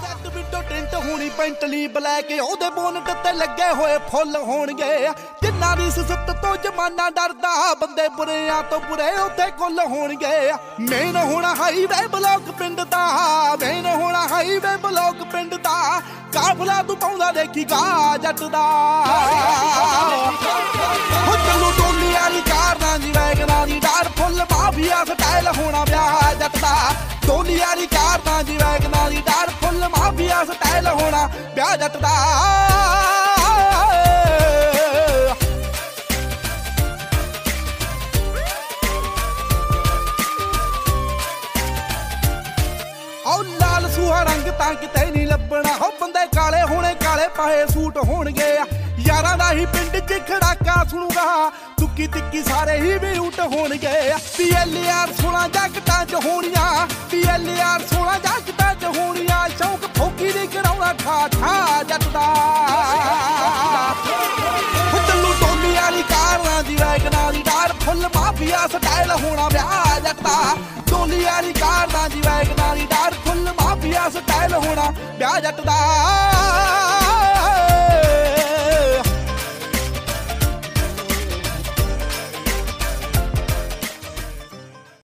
Set window tint ਹੋਣੀ ਪੈਂਟਲੀ black ਉਹਦੇ bonnet ਤੇ ਲੱਗੇ ਹੋਏ ਫੁੱਲ ਹੋਣਗੇ। ਜਿੰਨਾ ਦੀ ਸਸਤ ਤੋਂ ਜਮਾਨਾ ਡਰਦਾ, ਬੰਦੇ ਬੁਰਿਆਂ ਤੋਂ ਬੁਰੇ ਉੱਥੇ ਕੁੱਲ ਹੋਣਗੇ। ਮੇਨ ਹੋਣਾ ਹਾਈਵੇ ਬਲੌਕ ਪਿੰਡ ਦਾ, ਮੇਨ ਹੋਣਾ ਹਾਈਵੇ ਬਲੌਕ ਪਿੰਡ ਦਾ। ਕਾਫਲਾ ਤੂੰ ਪਾਉਂਦਾ ਦੇਖੀਗਾ, ਜੱਟ ਦਾ। ਹੋ ਚੱਲੂ ਟੋਲੀ ਵਾਲੀ ਕਾਰ ਨਾਲ ਵੈਗਨਾਂ ਦੀ ਡਾਰ, ਫੁੱਲ ਮਾਫੀਆ ਸਟਾਈਲ ਹੋਣਾ ਵਿਆਹ, ਜੱਟ ਦਾ। ਟੋਲੀ ਵਾਲੀ ਕਾਰ ਨਾਲ ਜੀ ਦੀ ਹੋਣਾ ਵਿਆਹ ਜੱਟ ਉਹ ਲਾਲ ਸੂਹਾ ਰੰਗ ਤਾਂ ਕਿਤੇ ਨਹੀਂ ਲੱਭਣਾ। ਹੋ ਬੰਦੇ ਕਾਲੇ ਹੋਣੇ ਕਾਲੇ ਪਾਏ ਸੂਟ ਹੋਣਗੇ। ਯਾਰਾਂ ਦਾ ਹੀ ਪਿੰਡ 'ਚ ਖੜਾਕਾ ਸੁਣੂਗਾ। ਤੁੱਕੀ ਤਿੱਕੀ ਸਾਰੇ ਹੀ ਵੀ ਉਟ ਹੋਣਗੇ। ਪੀਐਲਆਰ 16 ਜੱਟਾਂ 'ਚ ਹੋਣੀਆਂ। ਪੀਐਲਆਰ 16 ਜੱਟਾਂ ਕਰਾਉਣਾ ਠਾ ਠਾ ਟੋਲੀ ਵਾਲੀ ਕਾਰਾਂ ਦੀ ਵੈਗਨਾਂ ਦੀ ਡਾਰ, ਫੁੱਲ ਮਾਫੀਆ ਸਟਾਈਲ ਹੋਣਾ ਵਿਆਹ ਜੱਟਦਾ। ਟੋਲੀ ਵਾਲੀ ਕਾਰਾਂ ਦੀ ਵੈਗਨਾਂ ਦੀ ਡਾਰ, ਫੁੱਲ ਮਾਫੀਆ ਸਟਾਈਲ ਹੋਣਾ ਵਿਆਹ ਜੱਟਦਾ।